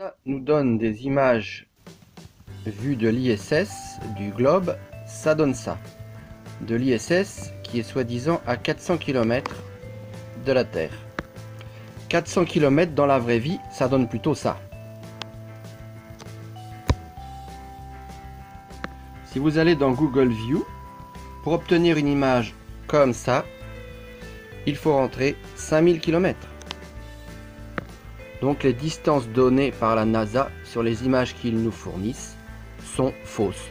Ça nous donne des images vues de l'ISS, du globe, ça donne ça. De l'ISS qui est soi-disant à 400 km de la Terre. 400 km dans la vraie vie, ça donne plutôt ça. Si vous allez dans Google View, pour obtenir une image comme ça, il faut rentrer 5000 km. Donc les distances données par la NASA sur les images qu'ils nous fournissent sont fausses.